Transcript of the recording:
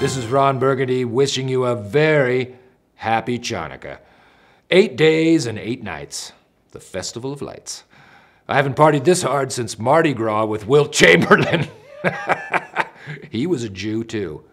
This is Ron Burgundy wishing you a very happy Chanukah. Eight days and eight nights. The Festival of Lights. I haven't partied this hard since Mardi Gras with Wilt Chamberlain. he was a Jew, too.